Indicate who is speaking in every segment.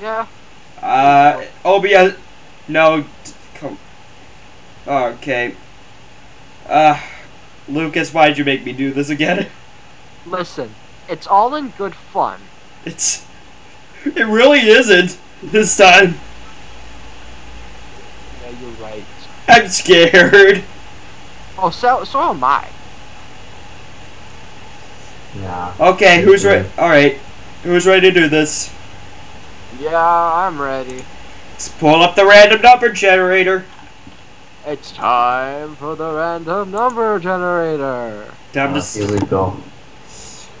Speaker 1: Yeah.
Speaker 2: Uh, OBS. No. Come. Okay. Uh, Lucas, why'd you make me do this again?
Speaker 1: Listen, it's all in good fun.
Speaker 2: It's. It really isn't this time.
Speaker 1: Yeah, you're right.
Speaker 2: I'm scared.
Speaker 1: Oh, so so am I.
Speaker 3: Yeah.
Speaker 2: Okay, who's ready? All right, who's ready to do this?
Speaker 1: Yeah, I'm ready.
Speaker 2: Let's pull up the random number generator.
Speaker 1: It's time for the random number generator.
Speaker 2: Time to
Speaker 3: Uh,
Speaker 2: s-
Speaker 3: here we go.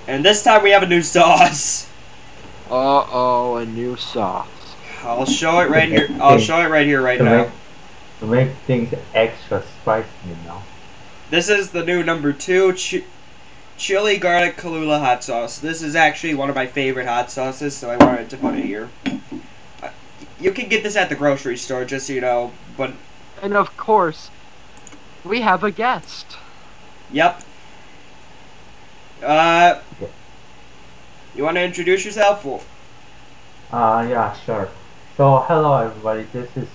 Speaker 2: and this time we have a new sauce.
Speaker 1: Uh oh, a new sauce.
Speaker 2: I'll show it right here. I'll show it right here right
Speaker 3: To
Speaker 2: now.
Speaker 3: make, to make things extra spicy, you know.
Speaker 2: This is the new number two chi- chili garlic Cholula hot sauce. This is actually one of my favorite hot sauces, so I wanted to put it here. Uh, You can get this at the grocery store, just so you know. But
Speaker 1: And of course, we have a guest.
Speaker 2: yep. Uh, you want to introduce yourself? Well,
Speaker 3: Uh, yeah, sure. So, hello everybody, this is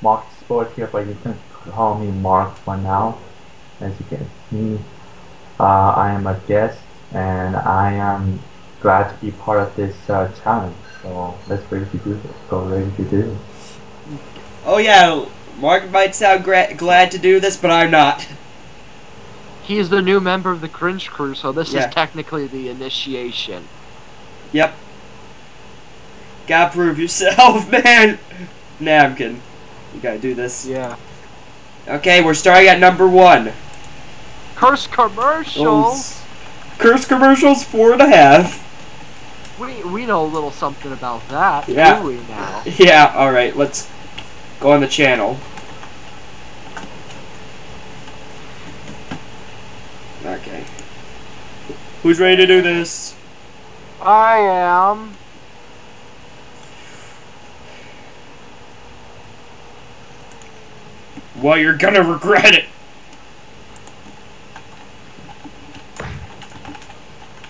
Speaker 3: Mark Sport here, but you can call me Mark for now. As you can see, uh, I am a guest, and I am glad to be part of this uh, challenge. So, let's ready to do this. Go ready to do this.
Speaker 2: oh yeah, Mark might sound gra- glad to do this, but I'm not.
Speaker 1: He is the new member of the Cringe Crew, so this
Speaker 2: Yeah.
Speaker 1: is technically the initiation.
Speaker 2: Yep. Gotta prove yourself, man. Napkin. You gotta do this.
Speaker 1: Yeah.
Speaker 2: Okay, we're starting at number one.
Speaker 1: Curse commercials.
Speaker 2: Curse commercials, four and a half.
Speaker 1: We we know a little something about that.
Speaker 2: Yeah.
Speaker 1: Do we now?
Speaker 2: Yeah, alright, let's go on the channel. Okay. Who's ready to do this?
Speaker 1: I am.
Speaker 2: Well, you're gonna regret it.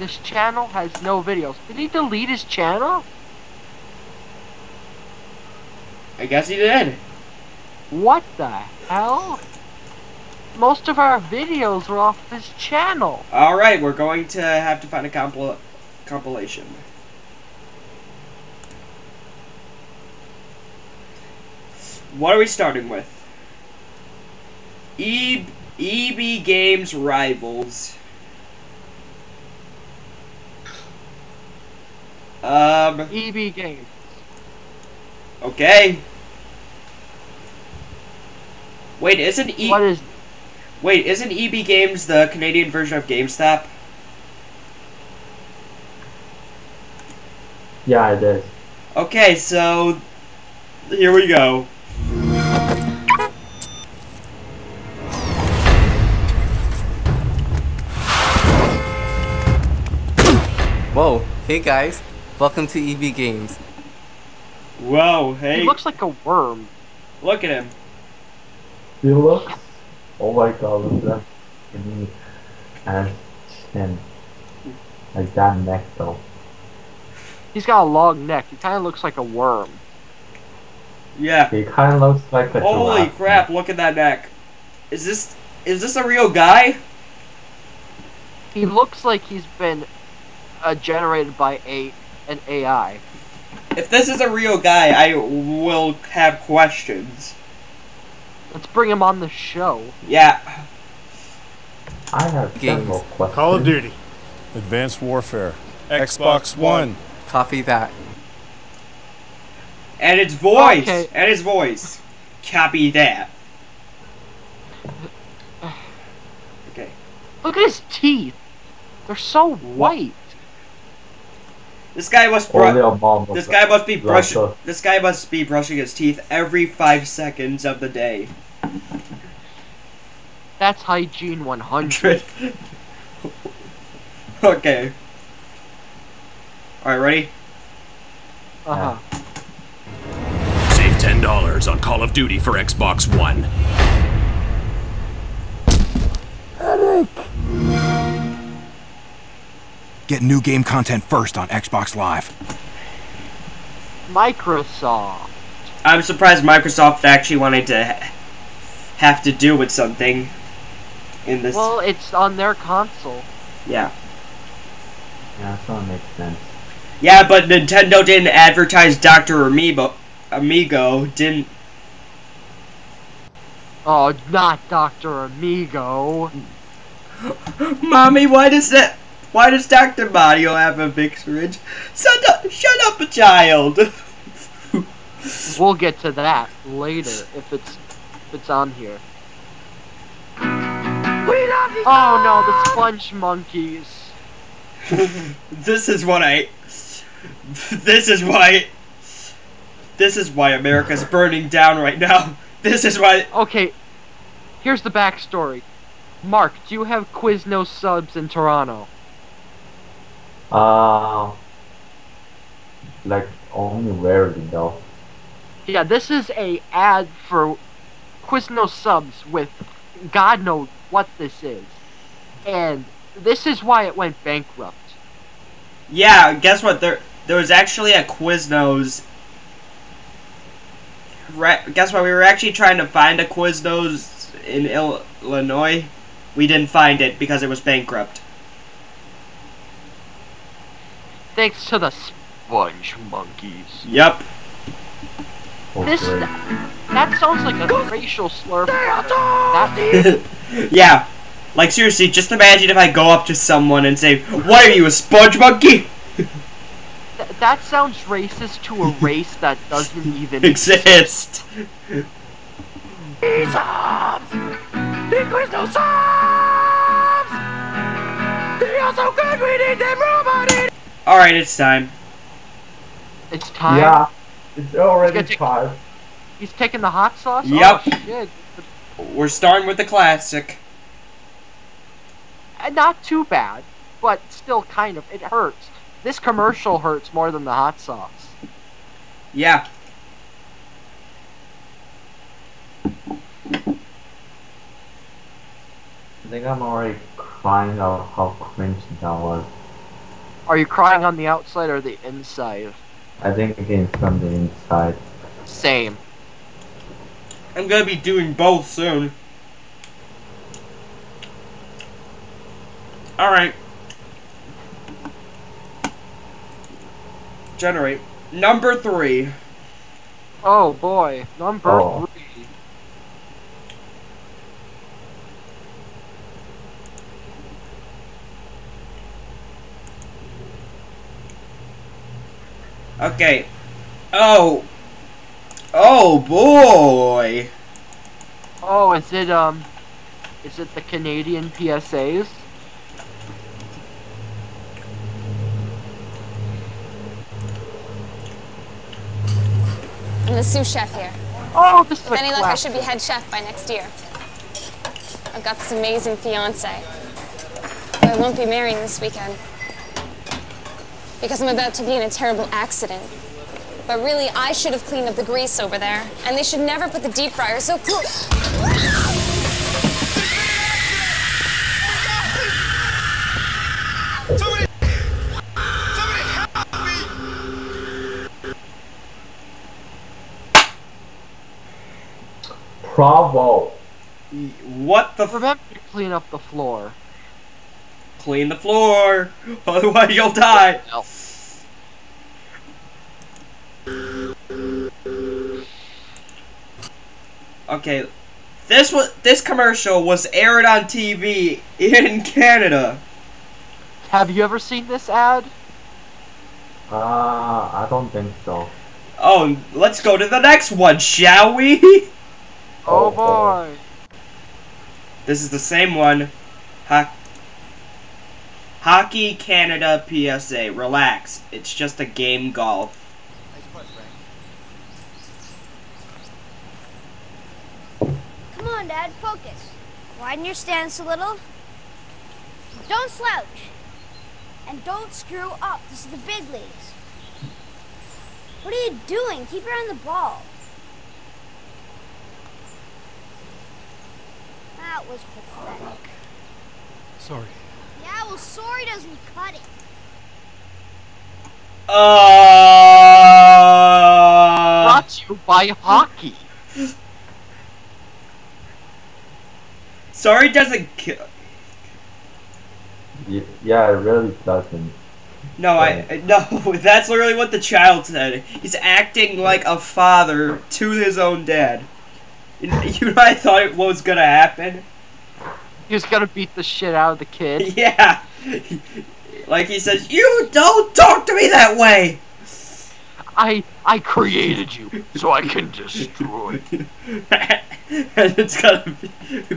Speaker 1: This channel has no videos. Did he delete his channel?
Speaker 2: I guess he did.
Speaker 1: What the hell? Most of our videos are off this channel.
Speaker 2: Alright, we're going to have to find a compil- compilation. What are we starting with? E- EB Games Rivals. Um,
Speaker 1: EB Games.
Speaker 2: okay. Wait, isn't E-
Speaker 1: What is
Speaker 2: Wait, isn't EB Games the Canadian version of GameStop?
Speaker 3: Yeah, it is.
Speaker 2: Okay, so here we go.
Speaker 4: Whoa, hey guys, welcome to EB Games.
Speaker 2: Whoa, hey,
Speaker 1: he looks like a worm.
Speaker 2: look at him.
Speaker 3: He looks. Oh my god, look at that knee and chin. Like that neck though.
Speaker 1: He's got a long neck. He kind of looks like a worm.
Speaker 2: Yeah.
Speaker 3: He kind of looks like a
Speaker 2: Holy
Speaker 3: giraffe.
Speaker 2: crap, look at that neck. Is this is this a real guy?
Speaker 1: He looks like he's been uh, generated by a an AI.
Speaker 2: If this is a real guy, I will have questions.
Speaker 1: Let's bring him on the show.
Speaker 2: Yeah.
Speaker 3: I have
Speaker 4: Games.
Speaker 3: several questions.
Speaker 5: Call of Duty.
Speaker 6: Advanced Warfare.
Speaker 5: Xbox One.
Speaker 4: Copy that.
Speaker 2: And its voice.
Speaker 1: Okay.
Speaker 2: And his voice. Copy that. Okay.
Speaker 1: Look at his teeth. They're so white.
Speaker 2: This guy must
Speaker 3: Only
Speaker 2: bru-
Speaker 3: a mom
Speaker 2: This guy must be brushing.
Speaker 3: of-
Speaker 2: This guy must be brushing his teeth every five seconds of the day.
Speaker 1: That's hygiene 100.
Speaker 2: okay. All right, ready?
Speaker 1: Uh huh.
Speaker 7: Save $10 on Call of Duty for Xbox One.
Speaker 8: Get new game content first on Xbox Live.
Speaker 1: Microsoft.
Speaker 2: I'm surprised Microsoft actually wanted to ha- have to do with something in this.
Speaker 1: Well, it's on their console.
Speaker 2: yeah.
Speaker 3: Yeah, so it makes sense.
Speaker 2: Yeah, but Nintendo didn't advertise Dr. Amiibo. Amigo didn't.
Speaker 1: Oh, not Dr. Amigo.
Speaker 2: Mommy, why does that? Why does Dr. Mario have a big syringe? Shut up! Shut up, a child.
Speaker 1: We'll get to that later if it's if it's on here. Oh no, the sponge monkeys.
Speaker 2: this is what I. This is why. This is why America's burning down right now. This is why.
Speaker 1: Okay, here's the backstory. Mark, do you have Quiznos subs in Toronto?
Speaker 3: Uh, like only rarely though.
Speaker 1: Yeah, this is a ad for Quiznos subs with God knows what this is. And this is why it went bankrupt.
Speaker 2: Yeah, guess what? There, there was actually a Quiznos. Right, guess what? We were actually trying to find a Quiznos in Il- Illinois. We didn't find it because it was bankrupt.
Speaker 1: Thanks to the sponge monkeys.
Speaker 2: Yep.
Speaker 3: Oh,
Speaker 1: This
Speaker 3: great.
Speaker 1: that sounds like a racial slur.
Speaker 2: Yeah. Like seriously, just imagine if I go up to someone and say, "What are you, a sponge monkey?"
Speaker 1: th- that sounds racist to a race that doesn't even
Speaker 2: Exist. All right, it's time.
Speaker 1: It's time.
Speaker 3: Yeah, it's already
Speaker 1: Let's get to-
Speaker 3: five.
Speaker 1: He's taking the hot sauce.
Speaker 2: Yup.
Speaker 1: Oh, shit.
Speaker 2: We're starting with the classic.
Speaker 1: Uh, Not too bad, but still kind of. It hurts. This commercial hurts more than the hot sauce.
Speaker 2: Yeah.
Speaker 3: I think I'm already crying out how cringe that was.
Speaker 1: Are you crying on the outside or the inside?
Speaker 3: I think again from the inside.
Speaker 1: Same.
Speaker 2: I'm gonna be doing both soon. Alright. Generate. Number three.
Speaker 1: Oh boy, number
Speaker 3: Oh.
Speaker 2: Okay. Oh. Oh boy.
Speaker 1: Oh, is it um, is it the Canadian PSAs?
Speaker 5: I'm the sous chef here.
Speaker 1: Oh, this is a
Speaker 5: With any luck, I should be head chef by next year. I've got this amazing fiance. I won't be marrying this weekend. Because I'm about to be in a terrible accident. But really, I should have cleaned up the grease over there. And they should never put the deep fryer so close.
Speaker 3: Bravo!
Speaker 2: What the f-
Speaker 1: Remember to clean up the floor.
Speaker 2: Clean the floor. Otherwise you'll die.
Speaker 1: No.
Speaker 2: Okay. This was this commercial was aired on TV in Canada.
Speaker 1: Have you ever seen this ad?
Speaker 3: Uh, I don't think so.
Speaker 2: Oh, let's go to the next one, shall we?
Speaker 1: Oh,
Speaker 3: Oh,
Speaker 1: boy.
Speaker 2: This is the same one. Ho- Hockey Canada PSA. Relax. It's just a game golf.
Speaker 8: On, Dad, focus. Widen your stance a little. Don't slouch. And don't screw up. This is the big leagues. What are you doing? Keep your eye on the ball. That was pathetic.
Speaker 6: Sorry.
Speaker 8: Yeah, well, sorry doesn't cut it.
Speaker 2: Uh.
Speaker 1: brought to you by hockey.
Speaker 2: Sorry doesn't ki-
Speaker 3: Y- Yeah, it really doesn't.
Speaker 2: No, I no. That's literally what the child said. He's acting like a father to his own dad. You know what I thought it was gonna happen?
Speaker 1: He was gonna beat the shit out of the kid.
Speaker 2: Yeah. Like he says, you don't talk to me that way.
Speaker 1: I I created you so I can destroy. you.
Speaker 2: and it's gonna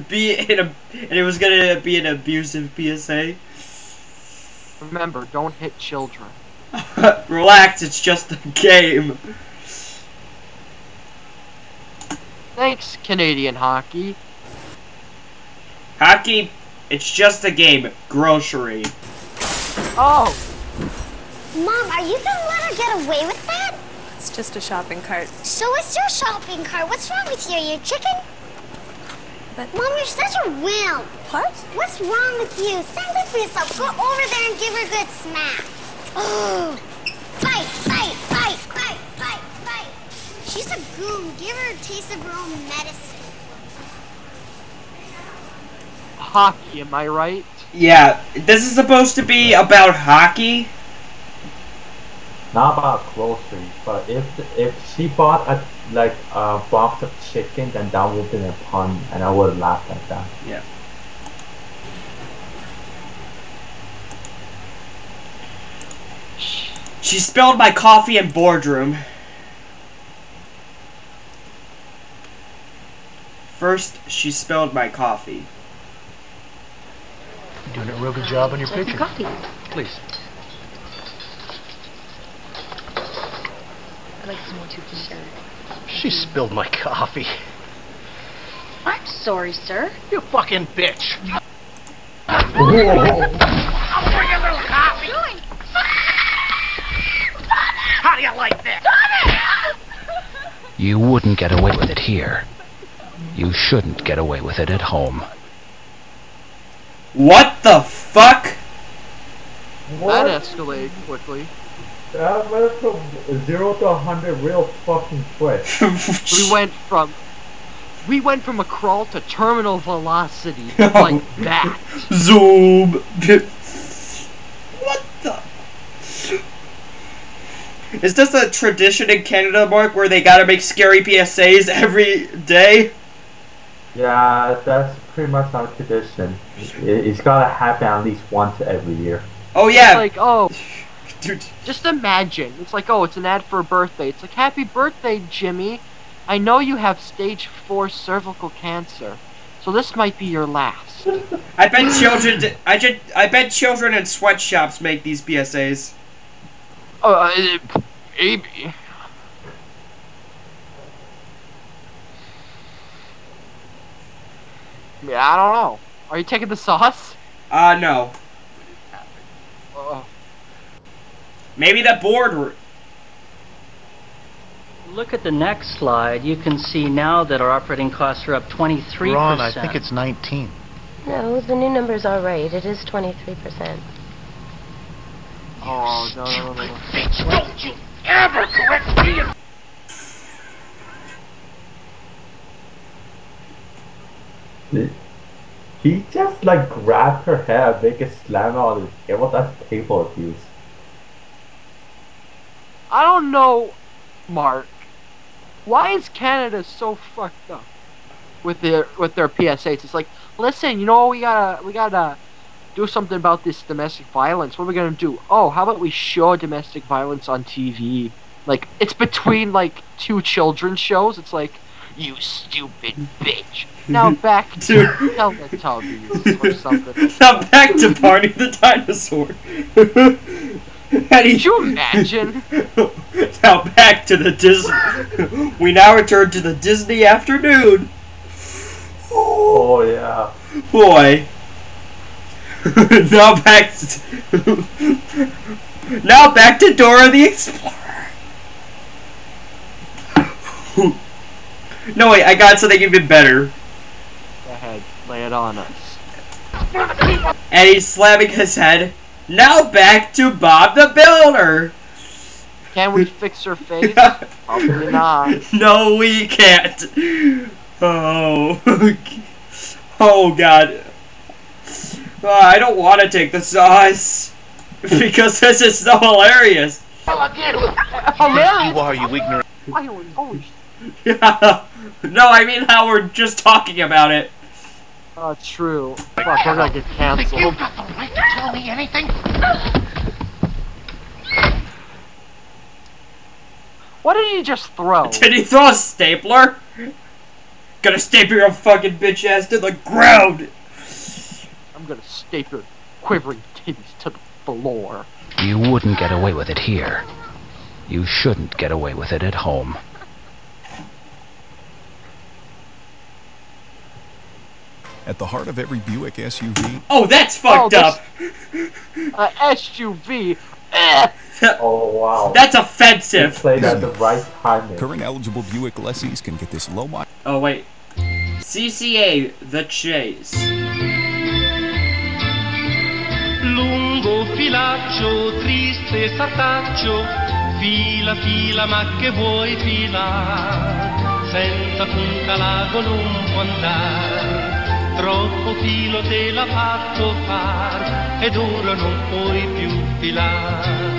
Speaker 2: be in a, and it was gonna be an abusive PSA.
Speaker 1: Remember, don't hit children.
Speaker 2: Relax, it's just a game.
Speaker 1: Thanks, Canadian hockey.
Speaker 2: Hockey, it's just a game. Grocery.
Speaker 1: Oh,
Speaker 8: Mom, are you gonna let her get away with that?
Speaker 9: It's just a shopping cart.
Speaker 8: So it's your shopping cart. What's wrong with you? You chicken?
Speaker 9: But-
Speaker 8: Mom, you're such a wimp.
Speaker 9: What?
Speaker 8: What's wrong with you? Stand up for yourself. Go over there and give her a good smack. Oh. Fight, fight, fight, fight, fight, fight. She's a goon. Give her a taste of her own medicine.
Speaker 1: hockey, am I right?
Speaker 2: Yeah, this is supposed to be about hockey.
Speaker 3: Not about groceries, but if if she bought a like a box of chicken, then that would have been a pun, and I would have laughed at that.
Speaker 2: Yeah. She spilled my coffee in boardroom. First, she spilled my coffee.
Speaker 10: You're doing a real good job on your picture.
Speaker 9: Coffee.
Speaker 10: Please.
Speaker 9: Like some more too, please.
Speaker 10: She spilled my coffee.
Speaker 9: I'm sorry, sir.
Speaker 10: You fucking bitch.
Speaker 3: Whoa.
Speaker 10: I'll bring you a little coffee. How do you like this?
Speaker 11: You wouldn't get away with it here. You shouldn't get away with it at home.
Speaker 2: What the fuck?
Speaker 3: What?
Speaker 1: That escalated quickly.
Speaker 3: That went from zero to a hundred real fucking quick.
Speaker 1: We went from we went from a crawl to terminal velocity like that.
Speaker 2: Zoom. what the? Is this a tradition in Canada, Mark, where they gotta make scary PSAs every day?
Speaker 3: Yeah, that's pretty much our tradition. It, it's gotta happen at least once every year.
Speaker 2: Oh
Speaker 1: It's
Speaker 2: yeah,
Speaker 1: like, oh,
Speaker 2: dude.
Speaker 1: just imagine. It's like, oh, it's an ad for a birthday. It's like, happy birthday, Jimmy. I know you have stage four cervical cancer, so this might be your last.
Speaker 2: I bet children. I just. I bet children in sweatshops make these PSAs.
Speaker 1: Oh, uh, maybe. Yeah, I don't know. Are you taking the sauce?
Speaker 2: Uh, no.
Speaker 1: Oh,
Speaker 2: Maybe the board.
Speaker 12: Look at the next slide. You can see now that our operating costs are up 23%.
Speaker 10: Ron, I think it's 19.
Speaker 13: No, the new numbers are right. It is 23%.
Speaker 1: oh no, no, no, no, no.
Speaker 10: Bitch, don't you ever correct me!
Speaker 3: He just like grabbed her hair, make a slam on his hair. What that's table abuse.
Speaker 1: I don't know, Mark. Why is Canada so fucked up with their with their PSAs? It's like, listen, you know, we gotta we gotta do something about this domestic violence. What are we gonna do? Oh, how about we show domestic violence on TV? Like, it's between like two children's shows. It's like, you stupid bitch. Now back to Teletubbies or something.
Speaker 2: Now back to Barney the dinosaur. and he,
Speaker 1: Could you imagine?
Speaker 2: now back to the Disney. we now return to the Disney afternoon.
Speaker 3: Oh yeah.
Speaker 2: Boy. now back to now back to Dora the Explorer. no wait, I got something even better.
Speaker 1: Go ahead, lay it on us.
Speaker 2: And he's slamming his head. Now back to Bob the Builder.
Speaker 1: Can we fix her face? Probably not.
Speaker 2: no, we can't. Oh. oh god. Oh, I don't want to take the sauce because this is so hilarious.
Speaker 1: Oh, hilarious.
Speaker 10: You are, you ignorant.
Speaker 1: I don't.
Speaker 2: Yeah. No, I mean how we're just talking about it.
Speaker 1: Uh, true. Fuck, we're gonna get canceled.
Speaker 10: You got the right to tell me anything?
Speaker 1: What did he just throw?
Speaker 2: Did he throw a stapler? Gonna staple your fucking bitch ass to the ground.
Speaker 1: I'm gonna staple your quivering titties to the floor.
Speaker 11: You wouldn't get away with it here. You shouldn't get away with it at home.
Speaker 6: At the heart of every Buick SUV,
Speaker 2: Oh, that's fucked
Speaker 1: Oh,
Speaker 2: up.
Speaker 1: A SUV. Eh.
Speaker 3: Oh wow.
Speaker 2: That's
Speaker 3: You
Speaker 2: offensive.
Speaker 3: played at the right timing.
Speaker 6: current eligible Buick lessees can get this low mileage.
Speaker 2: Oh wait. CCA The Chase.
Speaker 14: lungo filaccio, triste sataccio, fila fila ma che vuoi fila, senza punta l'ago non può andare, troppo filo te l'ha fatto far, ed ora non puoi più filare.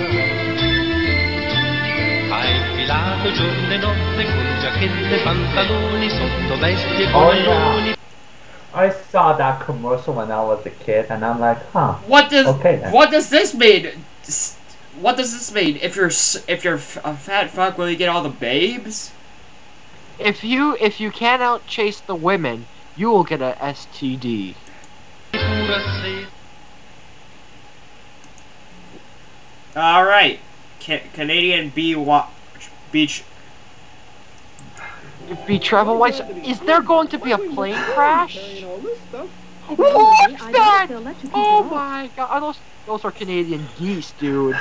Speaker 14: Hai filato giorno e notte con giacchette e pantaloni, sotto vesti e
Speaker 3: Oh,
Speaker 14: coglioni,
Speaker 3: I saw that commercial when I was a kid, and I'm like, huh.
Speaker 2: What does
Speaker 3: Okay, then.
Speaker 2: what does this mean? What does this mean? If you're s- if you're f- a fat fuck, will you get all the babes?
Speaker 1: If you if you can't outchase the women, you will get a STD.
Speaker 2: All right, Ca- Canadian bee wa- beach.
Speaker 1: Be travel wise. Is there going to be a plane crash?
Speaker 15: What's
Speaker 1: What's that?
Speaker 15: They'll let you keep
Speaker 1: Oh my god, are those those are Canadian geese, dude.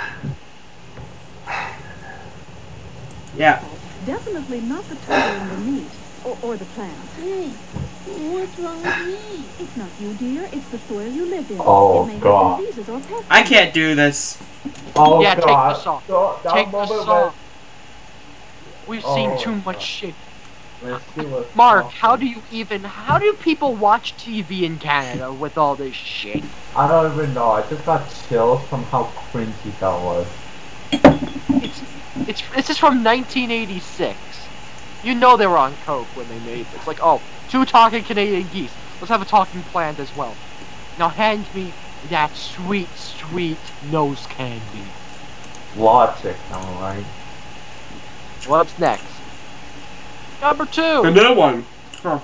Speaker 2: Yeah.
Speaker 15: Definitely not the turtle and the meat. Or, or the plant. Hmm.
Speaker 8: Hey, what's wrong with me?
Speaker 15: It's not you, dear. It's the soil you live in.
Speaker 3: Oh,
Speaker 15: it may
Speaker 3: God.
Speaker 15: have diseases or pests.
Speaker 2: I can't do this.
Speaker 3: Oh
Speaker 1: yeah, take the saw.
Speaker 3: So,
Speaker 1: Take the
Speaker 3: moment
Speaker 1: saw. We've seen
Speaker 3: Oh,
Speaker 1: too
Speaker 3: God.
Speaker 1: much shit.
Speaker 3: when- when she
Speaker 1: Mark,
Speaker 3: talking.
Speaker 1: how do you even how do people watch TV in Canada with all this shit?
Speaker 3: I don't even know. I just got chills from how cringy that was.
Speaker 1: It's it's this is from 1986. You know they were on coke when they made this. Like, oh, two talking Canadian geese. Let's have a talking plant as well. Now hand me that sweet, sweet nose candy.
Speaker 3: Logic, alright.
Speaker 1: What's next? Number two.
Speaker 2: Another one. Huh.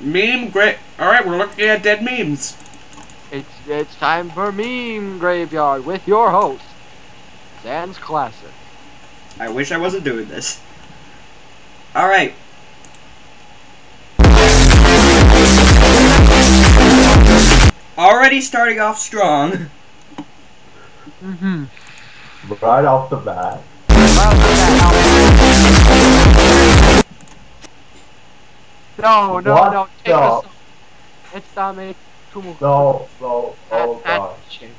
Speaker 2: Meme great. All right, we're looking at dead memes.
Speaker 1: It's it's time for meme graveyard with your host, Sans Classic.
Speaker 2: I wish I wasn't doing this. All right. Already starting off strong.
Speaker 1: Mm-hmm.
Speaker 3: Right off the bat.
Speaker 1: No, no,
Speaker 3: What
Speaker 1: no. Take
Speaker 3: the-
Speaker 1: this. off. It's Dame Tumu.
Speaker 3: No, no, oh
Speaker 1: That- that
Speaker 3: god.
Speaker 1: shit.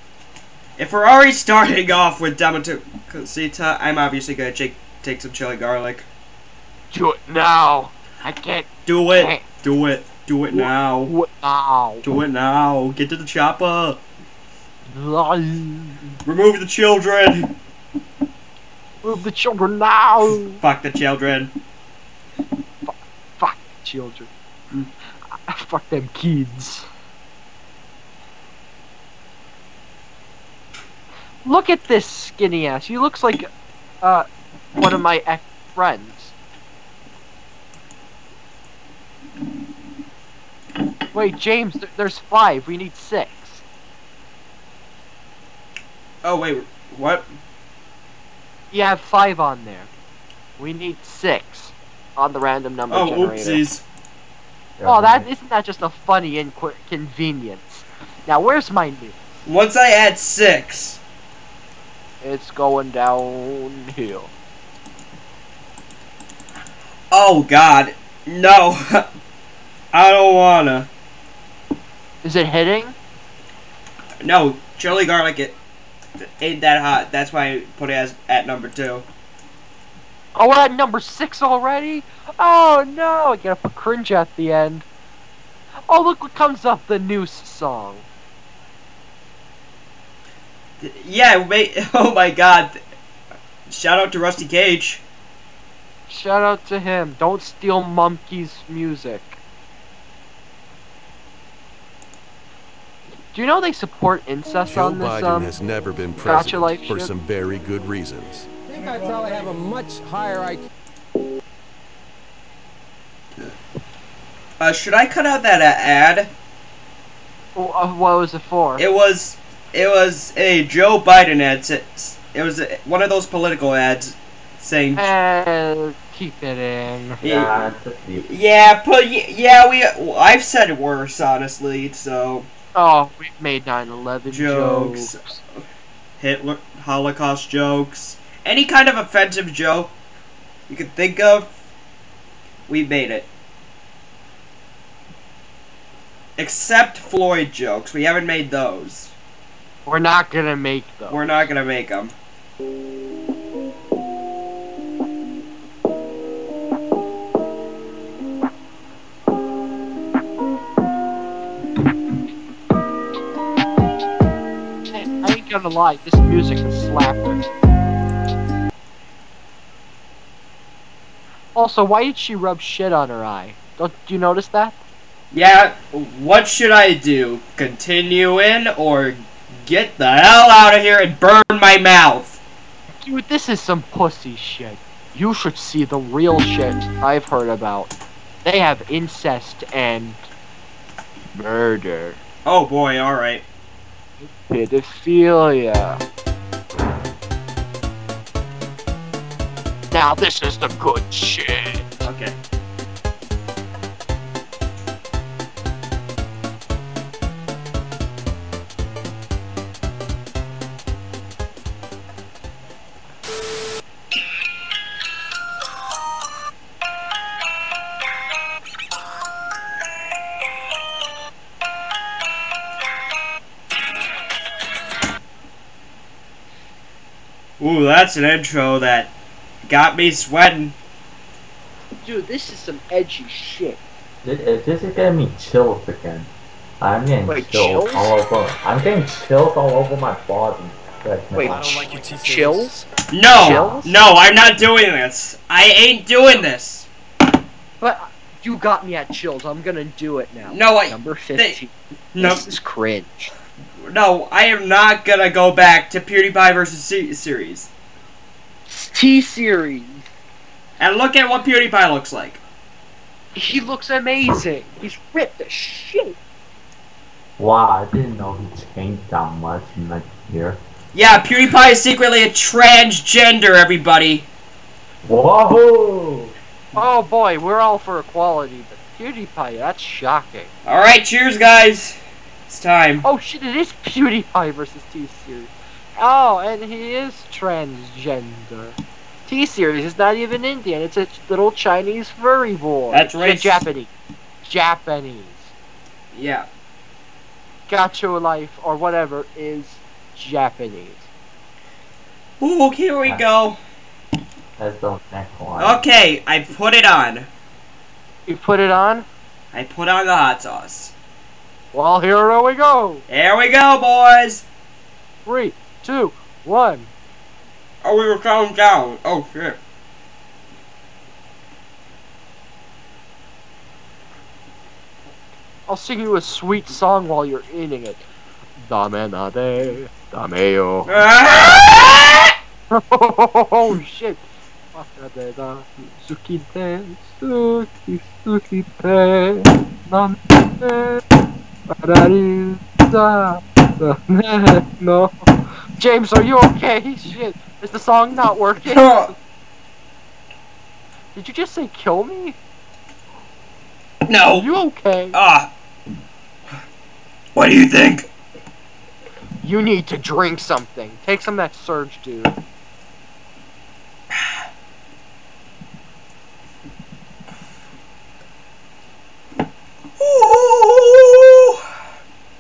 Speaker 2: If we're already starting off with Damato Casita, I'm obviously gonna take take some chili garlic.
Speaker 1: Do it now. I can't
Speaker 2: Do it. Do it. Do it now.
Speaker 1: do it now.
Speaker 2: Do it now. Get to the chopper. Remove the children.
Speaker 1: Remove the children now.
Speaker 2: Fuck the children.
Speaker 1: Fuck the children. Hmm. Fuck them kids. Look at this skinny ass. He looks like uh one of my ex friends. Wait, James, th- there's five. We need six.
Speaker 2: Oh wait, what?
Speaker 1: You have five on there. We need six on the random number
Speaker 2: Oh,
Speaker 1: generator.
Speaker 2: oopsies.
Speaker 1: Oh, that isn't that just a funny inconvenience? Now, where's my new?
Speaker 2: Once I add six,
Speaker 1: It's going downhill.
Speaker 2: oh god, no, I don't wanna.
Speaker 1: Is it hitting?
Speaker 2: No, chili garlic it ain't that hot. That's why I put it as at number two.
Speaker 1: Oh, we're at number six already? Oh no, I gotta put cringe at the end. Oh, look what comes up, the Noose song.
Speaker 2: Yeah, wait. Oh my god. Shout out to Rusty Cage.
Speaker 1: Shout out to him. Don't steal Monkey's music. Do you know they support incest
Speaker 16: Joe
Speaker 1: on this
Speaker 16: Biden
Speaker 1: um,
Speaker 16: has never been
Speaker 1: Gotcha
Speaker 16: president
Speaker 1: Life
Speaker 16: for
Speaker 1: shit?
Speaker 16: some very good reasons.
Speaker 17: I think I probably have a much higher IQ.
Speaker 2: Uh, should I cut out that uh, ad?
Speaker 1: Oh, uh, what was it for?
Speaker 2: It was, it was a Joe Biden ad. It was uh one of those political ads saying,
Speaker 1: Eh, keep it in.
Speaker 2: Yeah, yeah, but yeah, we. I've said worse, honestly. So
Speaker 1: Oh, we've made 9/11
Speaker 2: jokes,
Speaker 1: jokes.
Speaker 2: Hitler, Holocaust jokes, any kind of offensive joke you could think of, we made it. Except Floyd jokes, we haven't made those.
Speaker 1: We're not gonna make them.
Speaker 2: We're not gonna make them.
Speaker 1: I ain't gonna lie, this music is slapping. Also, why did she rub shit on her eye? Don't do you notice that?
Speaker 2: Yeah, what should I do? Continue in or get the hell out of here and burn my mouth?
Speaker 1: Dude, this is some pussy shit. You should see the real shit I've heard about. They have incest and murder,
Speaker 2: Oh boy, alright.
Speaker 1: pedophilia. Now this is the good shit.
Speaker 2: Okay. Ooh, that's an intro that got me sweating.
Speaker 1: Dude, this is some edgy shit.
Speaker 3: It, it, uh, this is getting me chills again. I'm getting
Speaker 1: Wait,
Speaker 3: chills,
Speaker 1: chills?
Speaker 3: all over. I'm getting chills all over my body. Like,
Speaker 1: Wait,
Speaker 3: my-
Speaker 1: ch- chills?
Speaker 2: No,
Speaker 1: Chills?
Speaker 2: no, I'm not doing this. I ain't doing this.
Speaker 1: But uh, you got me at chills. I'm gonna do it now.
Speaker 2: No, I-
Speaker 1: Number
Speaker 2: they-
Speaker 1: 15.
Speaker 2: No.
Speaker 1: This is cringe.
Speaker 2: No, I am not gonna go back to PewDiePie versus C- series.
Speaker 1: T series.
Speaker 2: And look at what PewDiePie looks like.
Speaker 1: He looks amazing. He's ripped as shit.
Speaker 3: Wow, I didn't know he changed that much in like a year.
Speaker 2: Yeah, PewDiePie is secretly a transgender, everybody.
Speaker 3: Whoa!
Speaker 1: Oh boy, we're all for equality, but PewDiePie, that's shocking.
Speaker 2: Alright, cheers, guys. It's time.
Speaker 1: Oh shit, it is PewDiePie versus T series. Oh, and he is transgender. T series is not even Indian. It's a little Chinese furry boy.
Speaker 2: That's right.
Speaker 1: Japanese. Japanese.
Speaker 2: Yeah.
Speaker 1: Gacha Life or whatever is Japanese.
Speaker 2: Ooh, here we go.
Speaker 3: That's the next one.
Speaker 2: Okay, I put it on.
Speaker 1: You put it on?
Speaker 2: I put on the hot sauce.
Speaker 1: Well, here we go.
Speaker 2: Here we go, boys.
Speaker 1: Three, two, one.
Speaker 2: Oh, we were counting down. Oh, shit.
Speaker 1: I'll sing you a sweet song while you're eating it. Dame nade, dame yo. oh shit. Wakade da sukite, suki sukite, nante, parariza, no. James, are you okay? Shit, is the song not working? Did you just say kill me?
Speaker 2: No.
Speaker 1: Are you okay?
Speaker 2: Ah. What do you think?
Speaker 1: You need to drink something. Take some of that surge, dude.
Speaker 2: Ooh.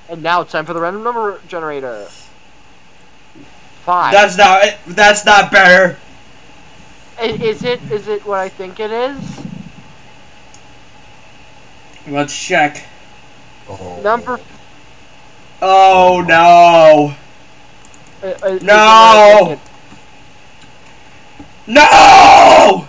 Speaker 1: And now it's time for the random number generator. Five.
Speaker 2: That's not. That's not better.
Speaker 1: I- Is it? Is it what I think it is?
Speaker 2: Let's check.
Speaker 1: Number.
Speaker 2: Oh no!
Speaker 1: uh, uh, it
Speaker 2: No! No!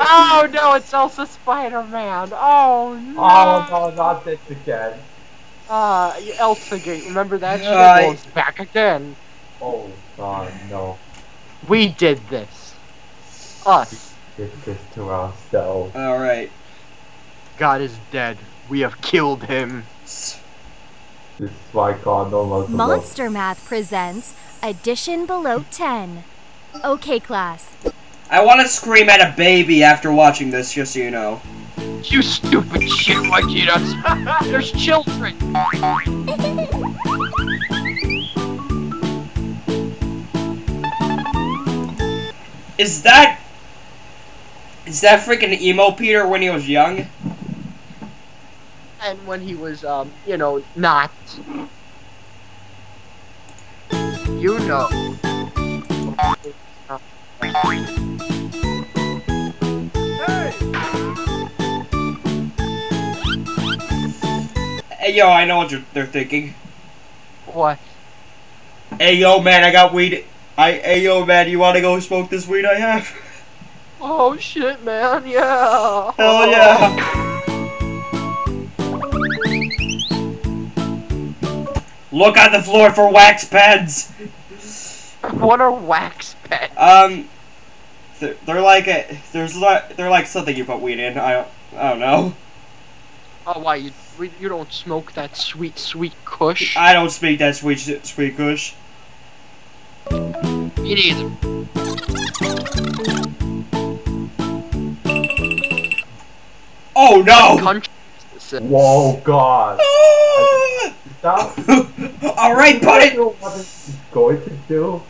Speaker 1: Oh no! It's also Spider-Man. Oh no!
Speaker 3: Oh no, not this again.
Speaker 1: Uh, Elsagate. Remember that shit?
Speaker 2: Uh,
Speaker 1: Well, it's back again.
Speaker 3: Oh god, no.
Speaker 1: We did this. Us.
Speaker 3: Did this to ourselves.
Speaker 2: All right.
Speaker 1: God is dead. We have killed him.
Speaker 3: This is why God no longer loves
Speaker 16: Monster Math presents Addition Below 10. Okay, class.
Speaker 2: I want to scream at a baby after watching this, just so you know.
Speaker 1: You stupid shit, Wajitas. There's children.
Speaker 2: Is that is that freaking emo Peter when he was young?
Speaker 1: And when he was, um, you know, not. You know.
Speaker 2: Hey yo, I know what you're, they're thinking.
Speaker 1: What?
Speaker 2: Hey yo, man, I got weed. I hey yo, man, you want to go smoke this weed I have?
Speaker 1: Oh shit, man, yeah.
Speaker 2: Hell yeah! Look on the floor for wax pens.
Speaker 1: What are wax pens?
Speaker 2: Um, they're, they're like a there's like they're like something you put weed in. I don't I don't know.
Speaker 1: Oh, why you we- you don't smoke that sweet, sweet Kush?
Speaker 2: I don't speak that sweet sweet kush.
Speaker 1: Me neither.
Speaker 2: Oh no!
Speaker 1: Country.
Speaker 3: Whoa, God. Ah! Stop.
Speaker 2: All right,
Speaker 3: What
Speaker 2: buddy.
Speaker 3: he's going to do?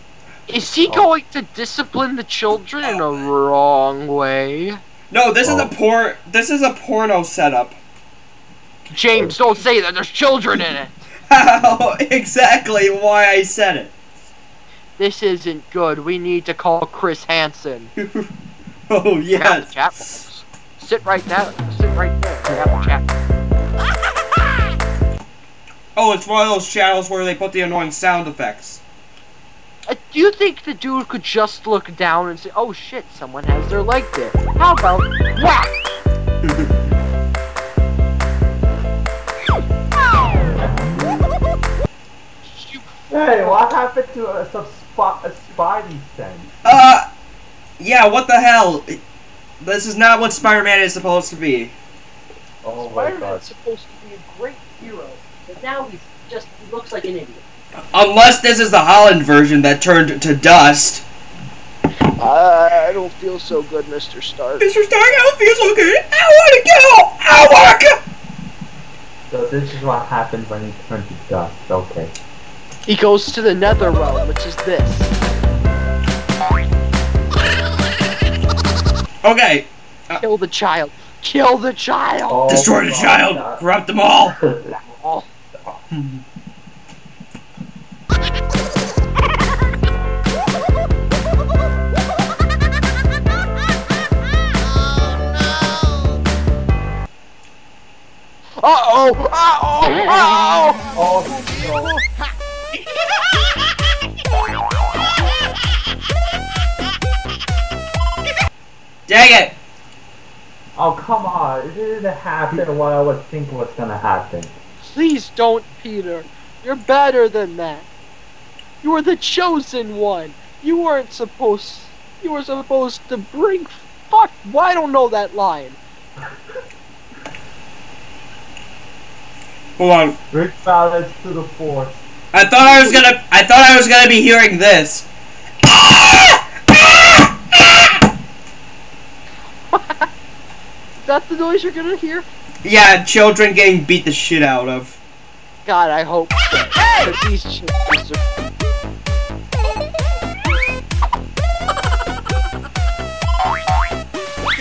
Speaker 1: Is he oh. going to discipline the children in a wrong way?
Speaker 2: No, this is
Speaker 3: Oh.
Speaker 2: a por. This is a porno setup.
Speaker 1: James, don't say that. There's children in it.
Speaker 2: How exactly why I said it.
Speaker 1: This isn't good. We need to call Chris Hansen.
Speaker 2: Oh yes.
Speaker 1: chat. Sit right now. Sit right there. We have the chat.
Speaker 2: Oh, it's one of those channels where they put the annoying sound effects.
Speaker 1: Uh, do you think the dude could just look down and say, "Oh shit, someone has their leg there"? How about whack?
Speaker 3: Hey, what happened to uh, some spot, a Spidey sense?
Speaker 2: Uh, yeah. What the hell? This is not what Spider-Man is supposed to be.
Speaker 3: Oh my God.
Speaker 1: supposed to be a great hero, but now he's just he looks like an idiot.
Speaker 2: Unless this is the Holland version that turned to dust.
Speaker 1: I don't feel so good, Mr. Stark.
Speaker 2: Mr. Stark, I don't feel so good. I want to go. I want to go.
Speaker 3: So this is what happens when you turn to dust. Okay.
Speaker 1: He goes to the nether realm, which is this.
Speaker 2: Okay.
Speaker 1: Uh, Kill the child. Kill the child.
Speaker 3: Oh,
Speaker 2: Destroy the
Speaker 3: my
Speaker 2: child.
Speaker 3: God.
Speaker 2: Corrupt them all.
Speaker 1: Oh. Uh-oh! Uh-oh! Uh-oh!
Speaker 3: Oh
Speaker 2: Dang it.
Speaker 3: Oh come on! It didn't happen hmm. what I was thinking was gonna happen.
Speaker 1: Please don't, Peter. You're better than that. You were the chosen one. You weren't supposed. You were supposed to bring. Fuck. Why I don't know that line.
Speaker 2: Hold on.
Speaker 3: Bring balance to the force.
Speaker 2: I thought I was gonna. I thought I was gonna be hearing this. Ah!
Speaker 1: Is that the noise you're gonna hear?
Speaker 2: Yeah, children getting beat the shit out of.
Speaker 1: God, I hope. so, 'cause these children are-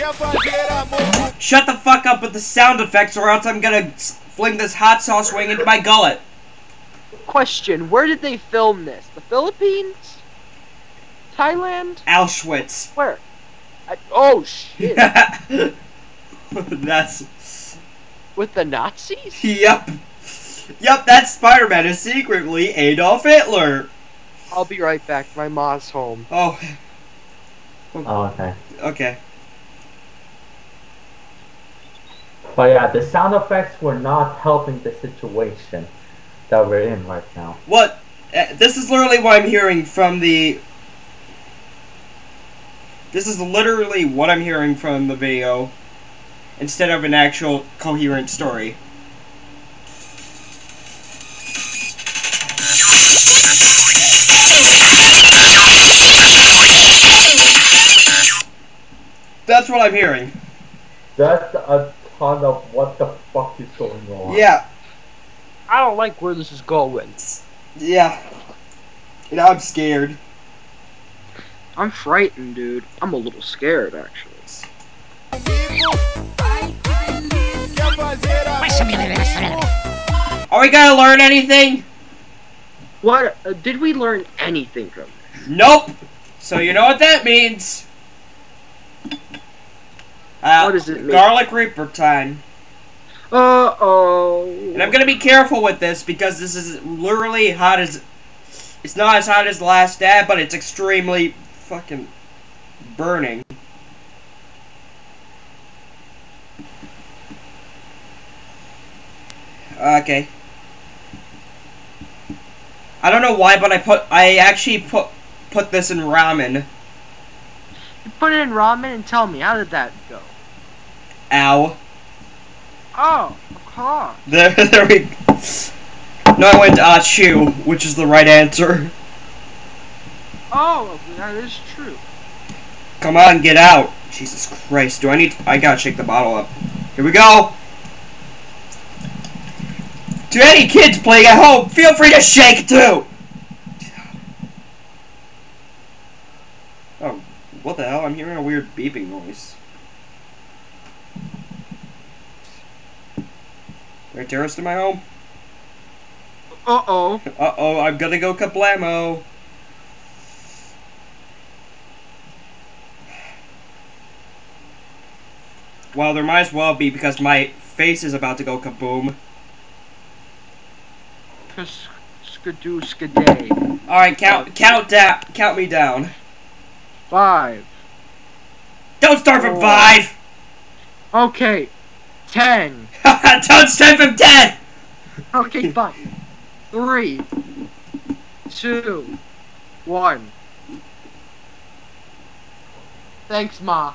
Speaker 2: Shut the fuck up with the sound effects, or else I'm gonna fling this hot sauce wing into my gullet.
Speaker 1: Question: Where did they film this? The Philippines? Thailand?
Speaker 2: Auschwitz.
Speaker 1: Where? I, oh shit!
Speaker 2: That's.
Speaker 1: With the Nazis?
Speaker 2: Yep. Yep, that Spider-Man is secretly Adolf Hitler.
Speaker 1: I'll be right back. My mom's home.
Speaker 2: Oh,
Speaker 3: Oh, okay.
Speaker 2: okay.
Speaker 3: But yeah, the sound effects were not helping the situation that we're in right now.
Speaker 2: What? Uh, this is literally what I'm hearing from the. This is literally what I'm hearing from the video, instead of an actual coherent story. That's what I'm hearing.
Speaker 3: That's a ton of what the fuck is going on.
Speaker 2: Yeah,
Speaker 1: I don't like where this is going.
Speaker 2: yeah. And I'm scared.
Speaker 1: I'm frightened, dude. I'm a little scared, actually.
Speaker 2: Are we gonna learn anything?
Speaker 1: What? Uh, did we learn anything from this?
Speaker 2: Nope. So you know what that means. Uh,
Speaker 1: What does it mean?
Speaker 2: Garlic Reaper time.
Speaker 1: Uh oh.
Speaker 2: And I'm gonna be careful with this because this is literally hot as. It's not as hot as the last dab, but it's extremely fucking burning. Okay. I don't know why, but I put I actually put put this in ramen.
Speaker 1: You put it in ramen and tell me, how did that go?
Speaker 2: Ow.
Speaker 1: Oh, of course.
Speaker 2: There, there we. No, I went uh, to Achu, which is the right answer.
Speaker 1: Oh, that is true.
Speaker 2: Come on, get out. Jesus Christ, do I need... I gotta shake the bottle up. Here we go. To any kids playing at home, feel free to shake too. Oh, what the hell? I'm hearing a weird beeping noise. There a terrorist in my home?
Speaker 1: Uh oh.
Speaker 2: Uh oh, I'm gonna go kablamo. Well, there might as well be because my face is about to go kaboom.
Speaker 1: Skadoo skaday.
Speaker 2: Alright, count count down count me down.
Speaker 1: Five.
Speaker 2: Don't start from five!
Speaker 1: Okay. Ten.
Speaker 2: Don't start from ten!
Speaker 1: Okay, fine. Three. Two. One. Thanks, Ma.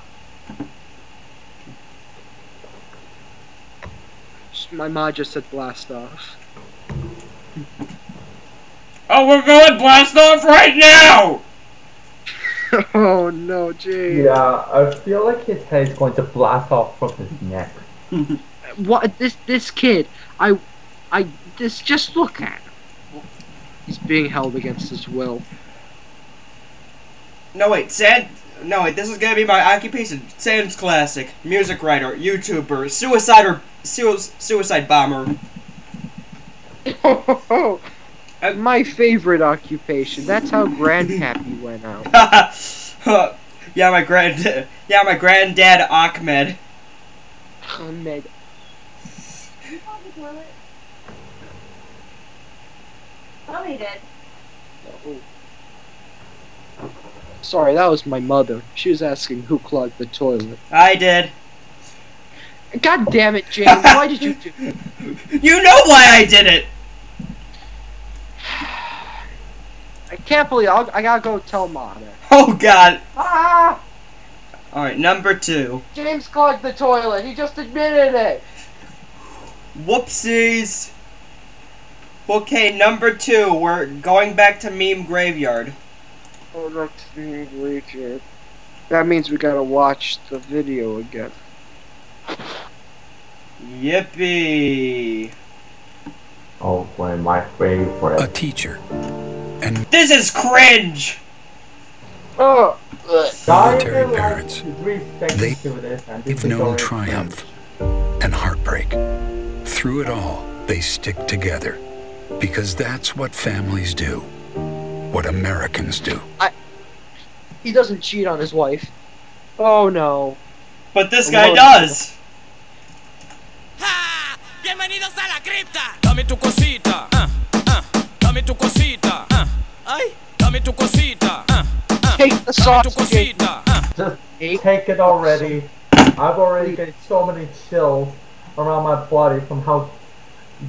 Speaker 1: My ma just said blast off.
Speaker 2: Oh, we're going blast off right now!
Speaker 1: oh no, Jay.
Speaker 3: Yeah, I feel like his head is going to blast off from his neck.
Speaker 1: What this this kid? I, I this just look at. him. He's being held against his will.
Speaker 2: No wait, Sand no wait, this is gonna be my occupation. Sans classic, music writer, YouTuber, suicide or su- suicide.
Speaker 1: My favorite occupation. That's how Grandpappy went out.
Speaker 2: yeah, my grand yeah, my granddad Ahmed.
Speaker 1: Ahmed.
Speaker 9: Mommy did.
Speaker 1: Sorry, that was my mother. She was asking who clogged the toilet.
Speaker 2: I did.
Speaker 1: God damn it, James! Why did you do?
Speaker 2: You know why I did it.
Speaker 1: I can't believe I'll, I gotta go tell then.
Speaker 2: Oh god.
Speaker 1: Ah!
Speaker 2: All right, number 2.
Speaker 1: James clogged the toilet. He just admitted it.
Speaker 2: Whoopsies. Okay, number 2. We're going back to meme graveyard.
Speaker 1: Oh, that's being Richard. That means we gotta watch the video again.
Speaker 2: Yippee.
Speaker 3: Oh boy, my favorite.
Speaker 6: A teacher. And
Speaker 2: This is cringe.
Speaker 1: Oh.
Speaker 6: military parents.
Speaker 3: Three seconds to this, and this
Speaker 6: They've known
Speaker 3: already
Speaker 6: triumph and heartbreak. Through it all, they stick together
Speaker 18: Because that's what families do. What Americans do.
Speaker 1: I, He doesn't cheat on his wife. Oh no.
Speaker 2: But this guy
Speaker 1: Lord.
Speaker 2: does.
Speaker 19: Bienvenidos a la cripta. Dame tu cosita. ah, ah. Dame tu cosita. ah. Ay, dame tu cosita.
Speaker 1: Take the
Speaker 19: Dame tu
Speaker 1: sauce.
Speaker 19: cosita.
Speaker 3: Just take it already. I've already got so many chills around my body from how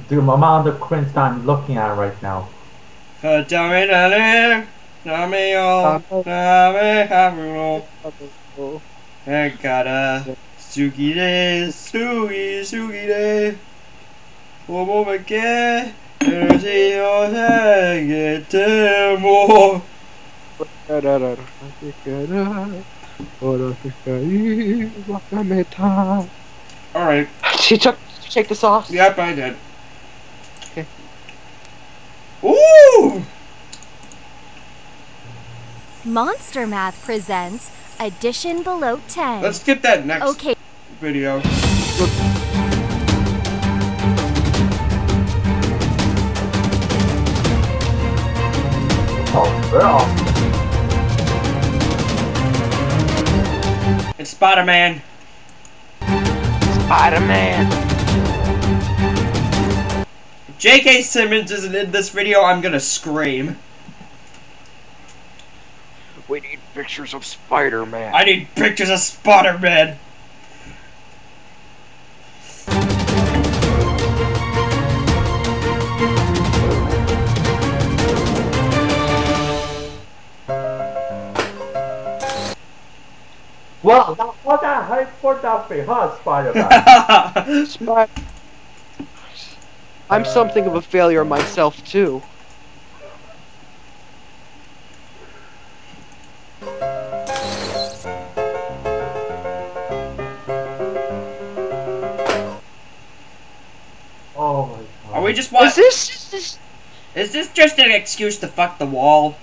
Speaker 3: the amount of cringe that I'm looking at right now.
Speaker 2: Uh, dame, dale, dame all, dame. I gotta sugi de, sugi, sugi de. Como me que, pero si yo te que temo. Alright.
Speaker 1: She took. You take the sauce?
Speaker 2: Yep, I did.
Speaker 1: Okay.
Speaker 2: Ooh!
Speaker 16: Monster Math presents Addition Below 10.
Speaker 2: Let's skip that next
Speaker 16: Okay.
Speaker 2: video.
Speaker 3: Oh, girl.
Speaker 2: It's Spider-Man.
Speaker 1: Spider-Man.
Speaker 2: If J.K. Simmons isn't in this video, I'm gonna scream.
Speaker 1: We need pictures of Spider-Man.
Speaker 2: I need pictures of Spider-Man.
Speaker 3: Well, that was a hype for Duffy, huh, Spider-Man?
Speaker 1: Spider. I'm something of a failure myself too.
Speaker 2: We just what?
Speaker 1: Is this just this?
Speaker 2: Is this just an excuse to fuck the wall?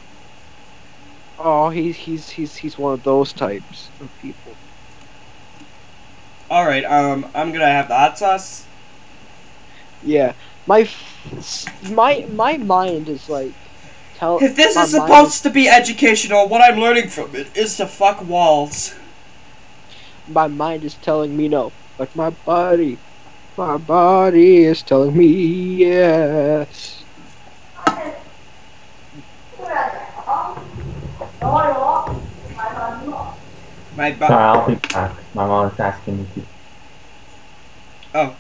Speaker 1: Oh, he's he's he's he's one of those types of people.
Speaker 2: Alright, um, I'm gonna have the hot sauce.
Speaker 1: Yeah, my f- my my mind is like. Tell,
Speaker 2: If this is supposed to be educational, what I'm learning from it is to fuck walls.
Speaker 1: my mind is telling me no, but my body, my body is telling me yes.
Speaker 2: My
Speaker 3: Sorry,
Speaker 2: bo-
Speaker 3: I'll be back. My mom is asking me to.
Speaker 2: Oh.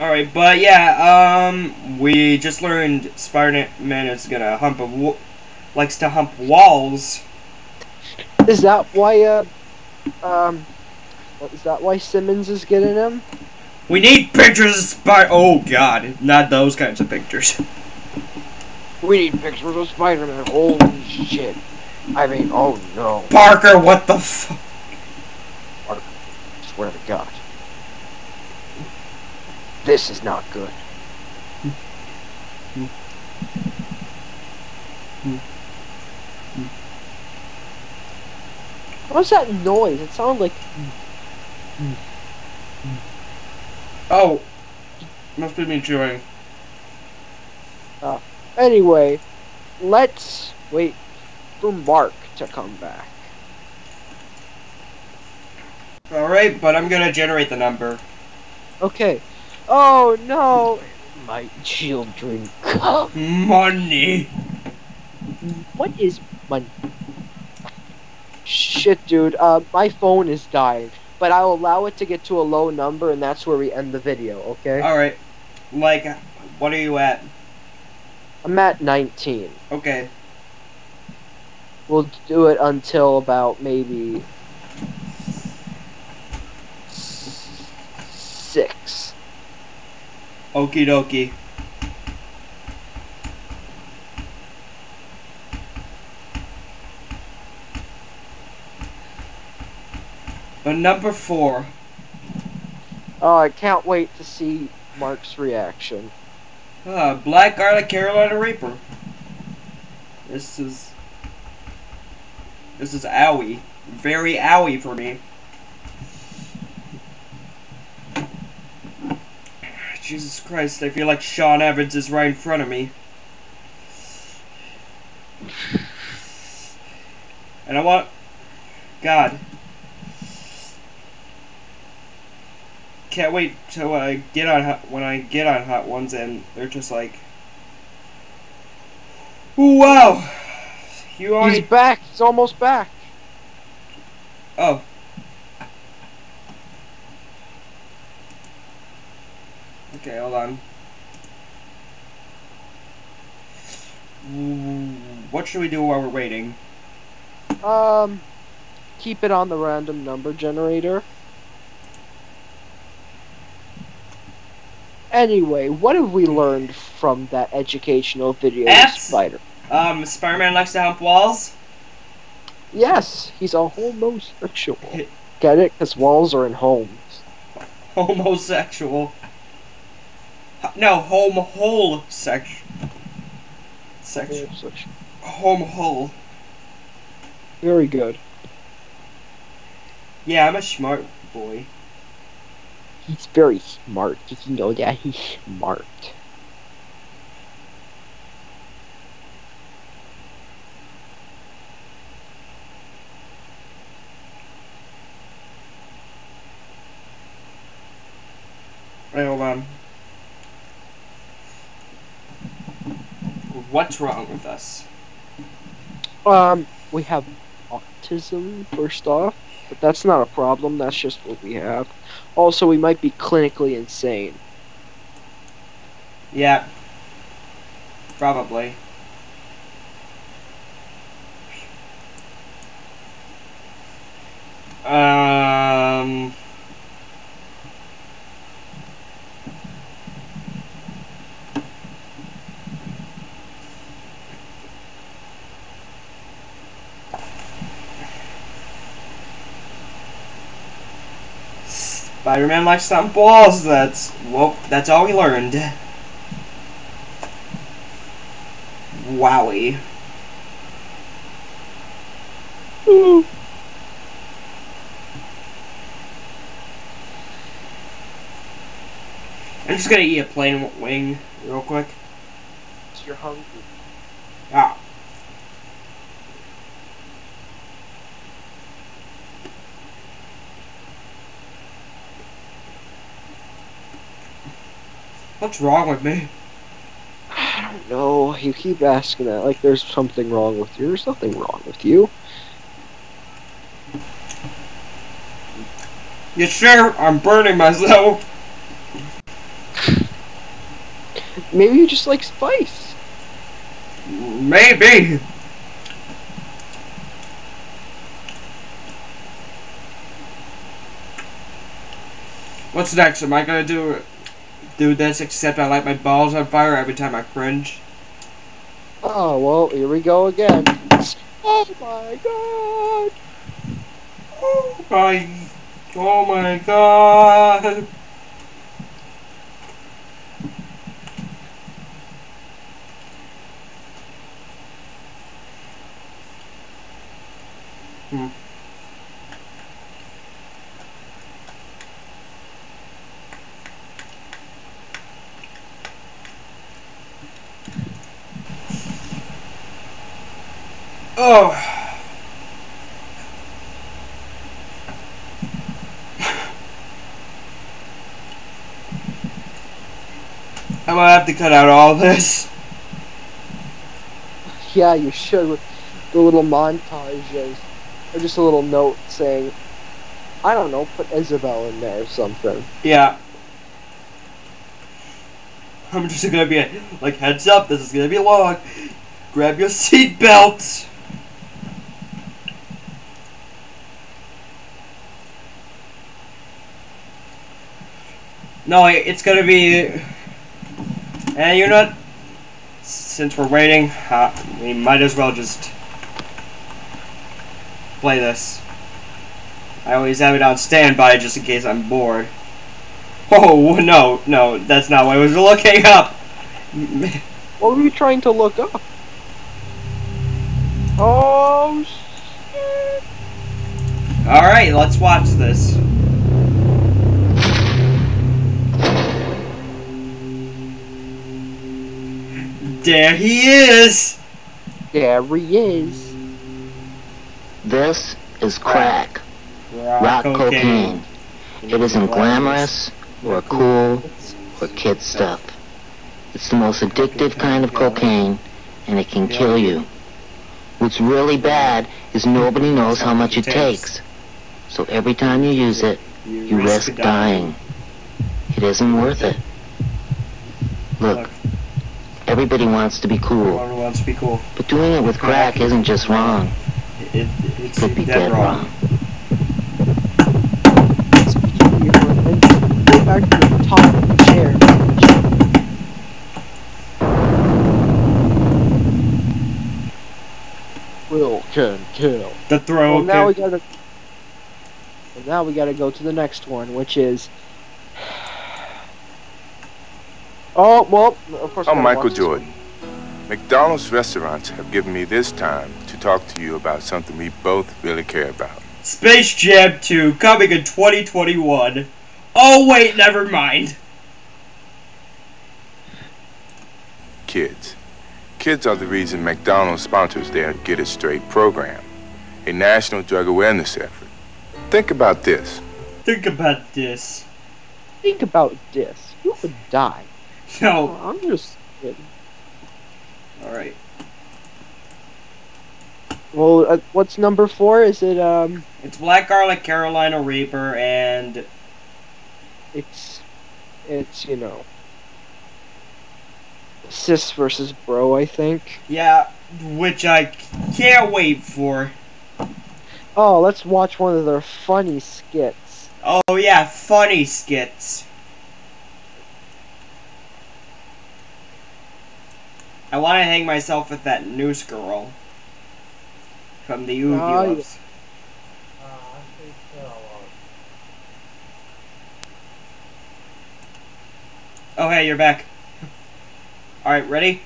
Speaker 2: Alright, but yeah, um, we just learned Spider-Man is gonna hump a wa- likes to hump walls.
Speaker 1: Is that why uh um is that why Simmons is getting him?
Speaker 2: We need pictures of Spider- Oh god, not those kinds of pictures.
Speaker 1: We need pictures of Spider-Man. Holy shit! I mean, oh no!
Speaker 2: Parker, what the fuck?
Speaker 1: Parker, swear to God, this is not good. What's that noise? It sounded like
Speaker 2: Oh, must be me chewing.
Speaker 1: Uh, anyway, let's wait for Mark to come back.
Speaker 2: Alright, but I'm gonna generate the number.
Speaker 1: Okay. Oh no, my children come.
Speaker 2: Money.
Speaker 1: What is money? Shit, dude. Uh, my phone is dying, but I'll allow it to get to a low number, and that's where we end the video. Okay?
Speaker 2: Alright, like, what are you at?
Speaker 1: I'm at 19.
Speaker 2: Okay.
Speaker 1: We'll do it until about maybe six.
Speaker 2: Okie dokie. But number four.
Speaker 1: Oh, I can't wait to see Mark's reaction.
Speaker 2: Uh, Black Garlic Carolina Reaper. This is. This is owie. Very owie for me. Jesus Christ, I feel like Sean Evans is right in front of me. And I want... God. Can't wait till I get on hot, when I get on Hot Ones and they're just like... Ooh, wow! You already...
Speaker 1: He's back. He's almost back.
Speaker 2: Oh. Okay, hold on. What should we do while we're waiting?
Speaker 1: Um, keep it on the random number generator. Anyway, what have we learned from that educational video. Spider?
Speaker 2: Um, Spider-Man likes to hump walls?
Speaker 1: Yes, he's a homosexual. Get it? Because walls are in homes.
Speaker 2: Homosexual. No, home hole sex. Sex. Home hole.
Speaker 1: Very good.
Speaker 2: Yeah, I'm a smart boy.
Speaker 1: He's very smart. Did you know that? He's smart.
Speaker 2: Wait, hold on. What's wrong with us?
Speaker 1: Um, we have autism, first off, but that's not a problem, that's just what we have. Also, we might be clinically insane.
Speaker 2: Yeah. Probably. Um. Spider-Man likes some balls. That's well. That's all we learned. Wowie. I'm just gonna eat a plain wing real quick.
Speaker 1: You're hungry.
Speaker 2: Ah. What's wrong with me?
Speaker 1: I don't know. You keep asking that like there's something wrong with you. There's nothing wrong with you.
Speaker 2: You sure? I'm burning myself.
Speaker 1: Maybe you just like spice.
Speaker 2: Maybe. What's next? Am I gonna do do this except I light my balls on fire every time I cringe?
Speaker 1: Oh well, here we go again. Oh my god!
Speaker 2: Oh my Oh my god. Hmm. Oh. I'm gonna have to cut out all this.
Speaker 1: Yeah, you should. With the little montages, or just a little note saying, I don't know, put Isabel in there or something.
Speaker 2: Yeah. I'm just gonna be like, heads up, this is gonna be long. Grab your seat No, it's gonna be. And you're not. Since we're waiting, uh, we might as well just play this. I always have it on standby just in case I'm bored. Oh no, no, that's not what I was looking up.
Speaker 1: What were you trying to look up? Oh shit!
Speaker 2: All right, let's watch this. There he is.
Speaker 1: There he is.
Speaker 20: This is crack. Rock cocaine. It isn't glamorous or cool or kid stuff. It's the most addictive kind of cocaine, and it can kill you. What's really bad is nobody knows how much it takes. So every time you use it, you risk dying. It isn't worth it. Look, everybody wants to be cool,
Speaker 2: Everyone wants to be cool.
Speaker 20: but doing it with crack isn't just wrong.
Speaker 2: It, it, it's
Speaker 20: Could be
Speaker 2: dead
Speaker 20: dead
Speaker 2: wrong.
Speaker 20: wrong.
Speaker 1: Go back to the top of the chair. Will can kill.
Speaker 2: The throw.
Speaker 1: Well, now we gotta. well, now we gotta go to the next one, which is. Oh well, of course.
Speaker 21: I'm Michael Jordan. McDonald's restaurants have given me this time to talk to you about something we both really care about.
Speaker 2: Space Jam 2 coming in 2021. Oh wait, never mind.
Speaker 21: Kids. Kids are the reason McDonald's sponsors their Get It Straight program, a national drug awareness effort. Think about this.
Speaker 2: Think about this.
Speaker 1: Think about this. You would die.
Speaker 2: No.
Speaker 1: I'm just kidding.
Speaker 2: All right.
Speaker 1: Well, uh, what's number four? Is it um?
Speaker 2: It's Black Garlic, Carolina Reaper, and
Speaker 1: It's, it's you know. Sis versus bro, I think.
Speaker 2: yeah, which I can't wait for.
Speaker 1: Oh, let's watch one of their funny skits.
Speaker 2: Oh yeah, funny skits. I want to hang myself with that noose girl from the Oogie
Speaker 1: Oh.
Speaker 2: Oh hey, you're back. All right, ready?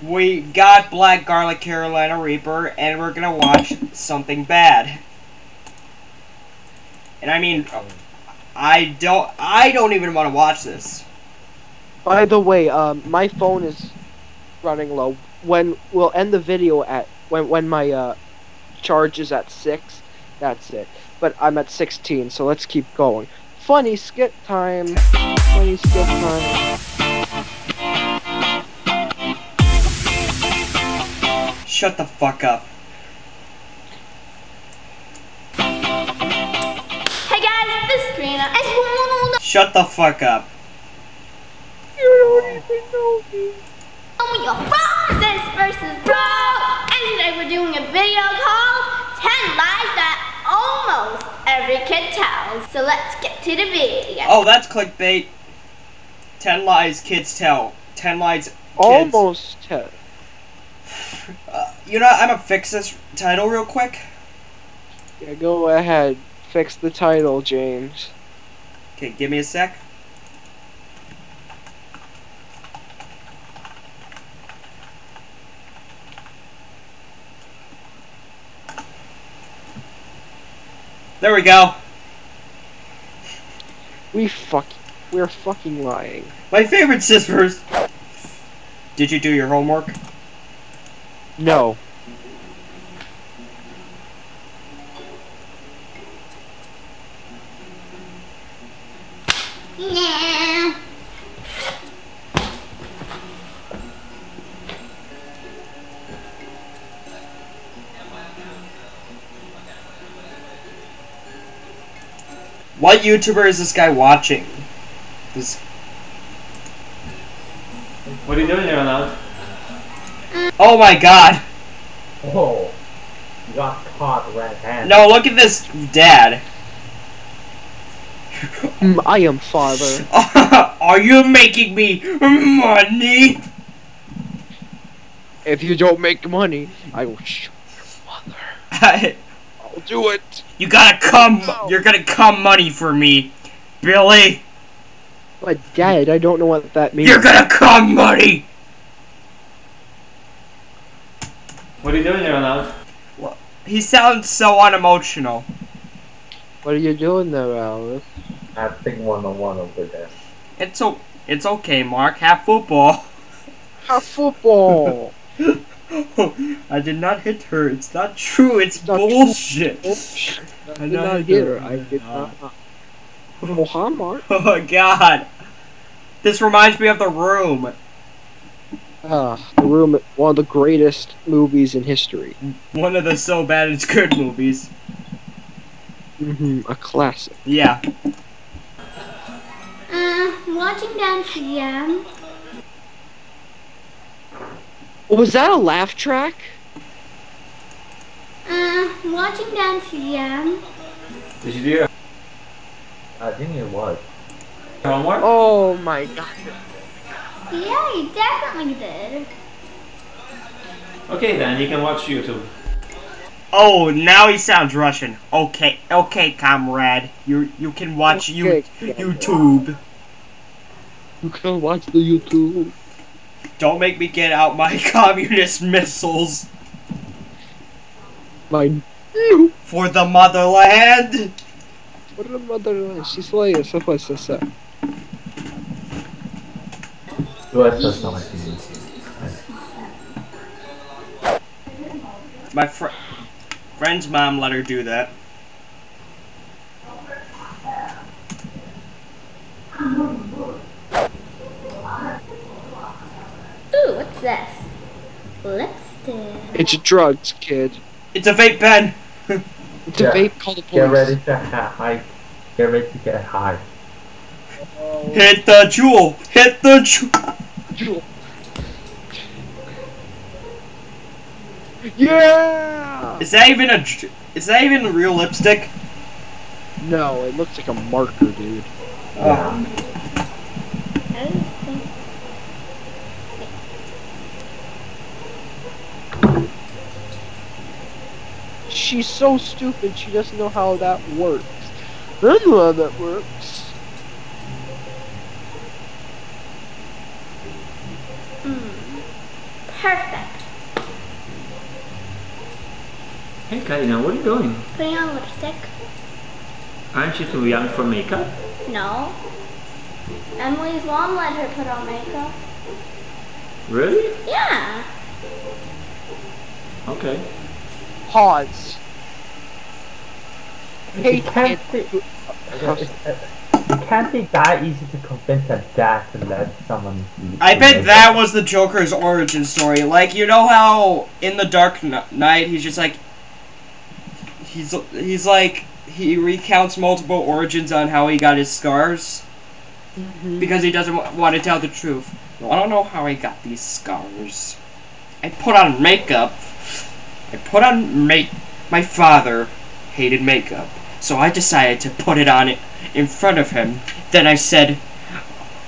Speaker 2: We got Black Garlic Carolina Reaper, and we're gonna watch something bad. And I mean, I don't, I don't even want to watch this.
Speaker 1: By the way, um, my phone is running low. When we'll end the video at when when my uh charge is at six, that's it. But I'm at sixteen, so let's keep going. Funny skit time. Funny skit time.
Speaker 2: Shut the fuck up.
Speaker 22: Hey guys, this is Karina. And you wanna
Speaker 2: Shut the fuck up.
Speaker 1: You don't even know me.
Speaker 22: we are from Sis versus Bro. And today we're doing a video called 10 Lies That Almost Every Kid Tells. So let's get to the video.
Speaker 2: Oh, that's clickbait. Ten lies kids tell. Ten lies. Kids.
Speaker 1: Almost ten.
Speaker 2: Uh, you know, I'm gonna fix this title real quick.
Speaker 1: Yeah, go ahead. Fix the title, James.
Speaker 2: Okay, give me a sec. There we go.
Speaker 1: We fuck. We're fucking lying.
Speaker 2: My favorite sisters. Did you do your homework?
Speaker 1: No.
Speaker 2: What YouTuber is this guy watching? This.
Speaker 23: What are you doing there, Ronald?
Speaker 2: Oh my god!
Speaker 3: Oh, you got caught red-handed.
Speaker 2: No, look at this dad.
Speaker 1: Mm, I am father.
Speaker 2: Are you making me money?
Speaker 1: If you don't make money, I will shoot your mother.
Speaker 2: I,
Speaker 1: I'll do it.
Speaker 2: You gotta come. You're gonna come money for me, Billy.
Speaker 1: But Dad, I don't know what that means.
Speaker 2: You're gonna come money.
Speaker 23: What are you doing there, Ronald?
Speaker 2: He sounds so unemotional.
Speaker 1: What are you doing there, Alice?
Speaker 3: I Acting 101 over there.
Speaker 2: It's so. It's okay, Mark. Have football.
Speaker 1: Have football.
Speaker 2: I did not hit her. It's not true. It's bullshit.
Speaker 1: I did not hit her. I did not. Oh, hi,
Speaker 2: Oh my god. This reminds me of The Room.
Speaker 1: Ah, The Room, one of the greatest movies in history.
Speaker 2: One of the so bad it's good movies.
Speaker 1: hmm a classic.
Speaker 2: Yeah.
Speaker 22: Uh, watching Dance Jam.
Speaker 1: Was that a laugh track?
Speaker 22: Uh, watching Dance Jam.
Speaker 23: Did you do your
Speaker 3: I think it was.
Speaker 23: homework?
Speaker 1: Oh my god.
Speaker 22: Yeah, you definitely did.
Speaker 23: Okay then, you can watch YouTube.
Speaker 2: Oh, now he sounds Russian. Okay, okay, comrade. You you can watch you,
Speaker 1: Okay,
Speaker 2: YouTube.
Speaker 1: You can watch the YouTube.
Speaker 2: Don't make me get out my communist missiles
Speaker 1: My
Speaker 2: for the motherland.
Speaker 1: What the mother? She's like, so what's this?
Speaker 3: my TV.
Speaker 2: My fr friend's mom let her do that.
Speaker 22: Ooh, what's this? Lipstick.
Speaker 1: It's a drugs, kid.
Speaker 2: It's a vape pen.
Speaker 1: It's a
Speaker 3: Yeah.
Speaker 1: vape called the police.
Speaker 3: Get ready to ha- high. Get ready to get high.
Speaker 2: Hit the Juul. Hit the Juul.
Speaker 1: Yeah.
Speaker 2: Is that even a? Is that even real lipstick?
Speaker 1: No, it looks like a marker, dude.
Speaker 2: Oh.
Speaker 1: She's so stupid. She doesn't know how that works. I know how that works. Hmm.
Speaker 22: Perfect.
Speaker 23: Hey Karina, what are you doing?
Speaker 22: Putting on lipstick?
Speaker 23: Aren't you too young for makeup?
Speaker 22: No. Emily's mom let her put on makeup.
Speaker 23: Really?
Speaker 22: Yeah.
Speaker 23: Okay.
Speaker 1: Pause.
Speaker 3: It can't
Speaker 1: kid.
Speaker 3: be. It can't be that easy to convince a dad to let someone.
Speaker 2: I bet
Speaker 3: naked.
Speaker 2: that was the Joker's origin story. Like you know how in the Dark Kn- Knight he's just like he's he's like he recounts multiple origins on how he got his scars mm-hmm. because he doesn't want to tell the truth. I don't know how I got these scars. I put on makeup. I put on make. My father hated makeup, so I decided to put it on it in front of him. Then I said,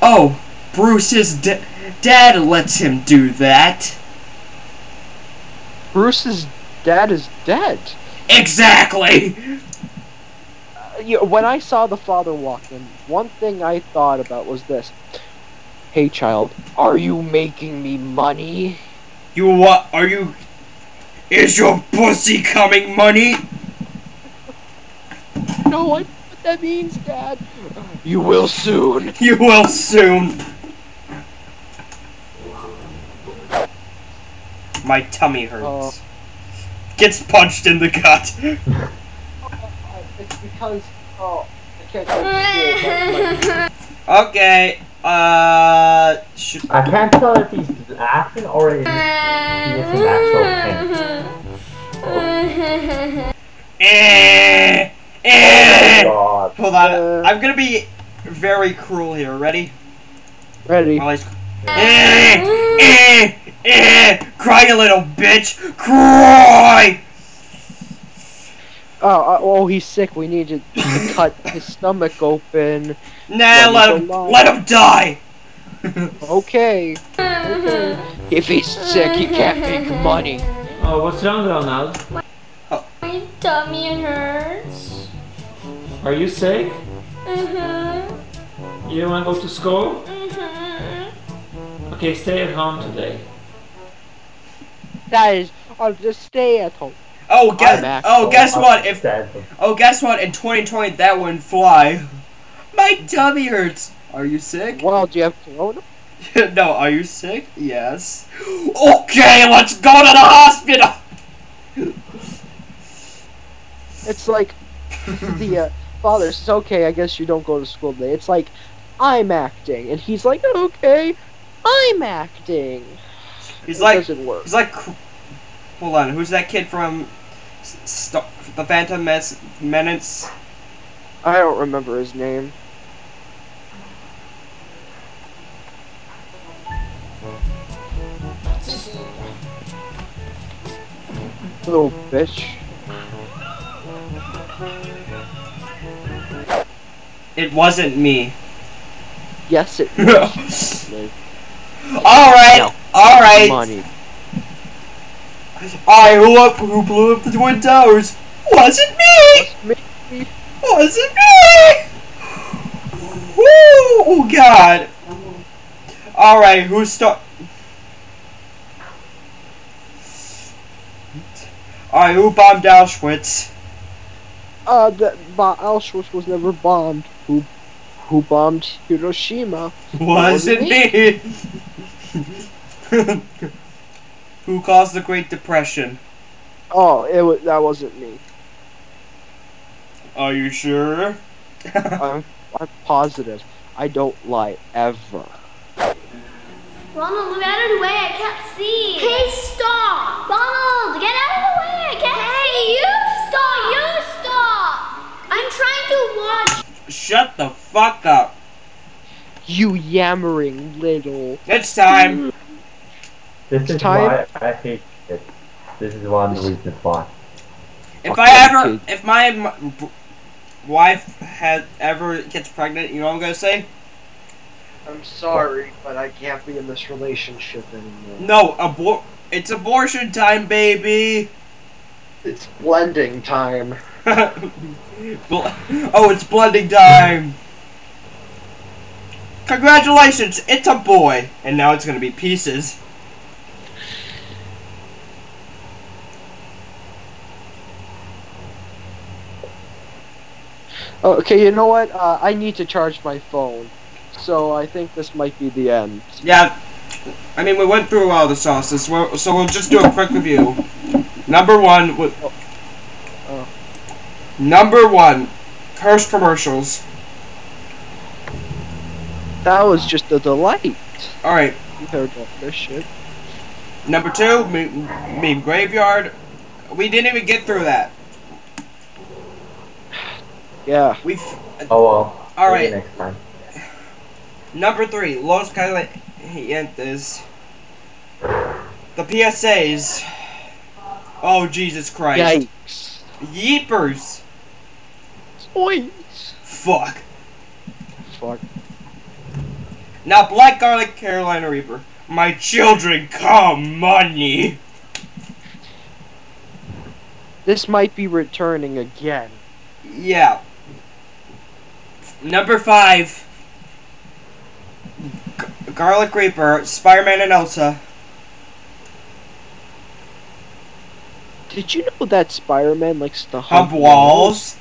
Speaker 2: "Oh, Bruce's d- dad lets him do that."
Speaker 1: Bruce's dad is dead.
Speaker 2: Exactly.
Speaker 1: Uh, you when I saw the father walk in, one thing I thought about was this. Hey, child, are you making me money?
Speaker 2: You what? Are you? Is your pussy coming money?
Speaker 1: No, I know what that means, Dad. You will soon.
Speaker 2: You will soon. My tummy hurts. Oh. Gets punched in the gut.
Speaker 1: It's because oh, I can't go to school. but,
Speaker 2: okay. Uh. Should,
Speaker 3: I can't tell if he's laughing or if he is in actual pain.
Speaker 2: Eh, eh.
Speaker 3: God.
Speaker 2: Hold on. I'm gonna be very cruel here. Ready?
Speaker 1: Ready.
Speaker 2: While Eh, eh, eh. Cry, you little bitch. Cry.
Speaker 1: Oh, uh, oh, he's sick. We need to, to cut his stomach open.
Speaker 2: Nah,
Speaker 1: Let
Speaker 2: let
Speaker 1: him
Speaker 2: him.
Speaker 1: go
Speaker 2: Let him die.
Speaker 1: Okay. okay. If he's sick, he can't make money.
Speaker 23: Oh, what's wrong, Ronald?
Speaker 22: My tummy hurts.
Speaker 23: Are you sick?
Speaker 22: Mm-hmm.
Speaker 23: You don't want to go to school?
Speaker 22: Mm-hmm.
Speaker 23: Okay, stay at home today.
Speaker 1: That is, I'll just stay at home.
Speaker 2: Oh, guess. Oh, guess what? If
Speaker 3: dead.
Speaker 2: oh, guess what? In 2020, that wouldn't fly. My tummy hurts. Are you sick?
Speaker 1: Well, do you have corona?
Speaker 2: no, are you sick? Yes. Okay, let's go to the hospital!
Speaker 1: It's like the uh, father says, "Okay, I guess you don't go to school today." It's like I'm acting, and he's like, "Okay, I'm acting."
Speaker 2: He's
Speaker 1: It
Speaker 2: like,
Speaker 1: doesn't work.
Speaker 2: he's like, hold on, who's that kid from S- St- the Phantom Mes- Menace?
Speaker 1: I don't remember his name. Little bitch.
Speaker 2: It wasn't me.
Speaker 1: Yes, it was. Like,
Speaker 2: Alright, alright. I who up who blew up the Twin Towers. Wasn't me!
Speaker 1: Me.
Speaker 2: Wasn't me! Woo! Oh god. Alright, who start Alright, who bombed Auschwitz?
Speaker 1: Uh, that Auschwitz was never bombed. Who, who bombed Hiroshima?
Speaker 2: Wasn't me! who caused the Great Depression?
Speaker 1: Oh, it was, that wasn't me.
Speaker 2: Are you sure?
Speaker 1: I'm, I'm positive. I don't lie ever.
Speaker 22: Ronald, get out of the way, I can't see. Hey, stop! Ronald, get out of the way, I can't hey, see. you stop! You stop! I'm trying to watch.
Speaker 2: Shut the fuck up.
Speaker 1: You yammering little.
Speaker 2: It's time. Mm.
Speaker 3: This is
Speaker 1: time.
Speaker 3: why I hate it. This is one of the reasons why.
Speaker 2: If I ever, if my wife had ever gets pregnant, you know what I'm gonna say?
Speaker 1: I'm sorry, but I can't be in this relationship anymore.
Speaker 2: No, abor- It's abortion time, baby.
Speaker 1: It's blending time.
Speaker 2: Oh, it's blending time. Congratulations, it's a boy, and now it's gonna be pieces.
Speaker 1: Okay, you know what? Uh, I need to charge my phone. So I think this might be the end.
Speaker 2: Yeah, I mean, we went through all the sauces, so we'll, so we'll just do a quick review. Number one, w-
Speaker 1: Oh.
Speaker 2: number one, Hearst commercials.
Speaker 1: That was just a delight
Speaker 2: All right,
Speaker 1: compared to this shit.
Speaker 2: number two, meme, meme graveyard. We didn't even get through that.
Speaker 1: Yeah.
Speaker 2: We've
Speaker 3: Oh well.
Speaker 2: All
Speaker 3: maybe
Speaker 2: right.
Speaker 3: Next time.
Speaker 2: number three, Los Calientes. The PSAs. Oh Jesus Christ!
Speaker 1: Yikes.
Speaker 2: Yeepers!
Speaker 1: Points.
Speaker 2: Fuck.
Speaker 1: Fuck.
Speaker 2: Now, Black Garlic Carolina Reaper. My children come money.
Speaker 1: This might be returning again.
Speaker 2: Yeah. Number five. G- Garlic Reaper, Spider-Man and Elsa.
Speaker 1: Did you know that Spider-Man likes to
Speaker 2: Hump
Speaker 1: hump
Speaker 2: walls.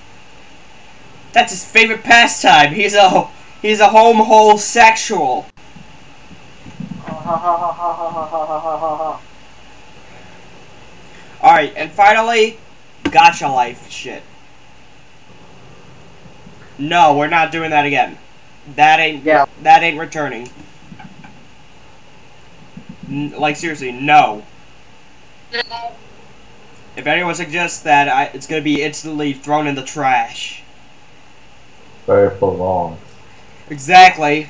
Speaker 2: That's his favorite pastime. He's a he's a home hole sexual. Alright, and finally, Gacha Life shit. No, we're not doing that again. That ain't
Speaker 1: Yeah.
Speaker 2: that ain't returning. N- like seriously, no. If anyone suggests that, I, it's gonna be instantly thrown in the trash.
Speaker 3: Very long.
Speaker 2: Exactly.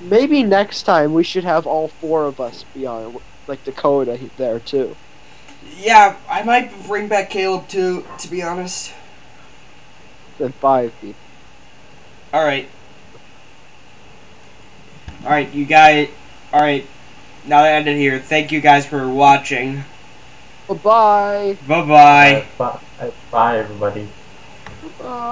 Speaker 1: Maybe next time we should have all four of us be on, like Dakota there too.
Speaker 2: Yeah, I might bring back Caleb too, to be honest.
Speaker 1: Then five people.
Speaker 2: Alright. Alright, you guys. Alright. Now that I ended here, thank you guys for watching.
Speaker 1: Bye bye.
Speaker 2: Bye bye.
Speaker 3: Bye, bye everybody.
Speaker 1: Bye.